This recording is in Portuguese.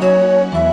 Música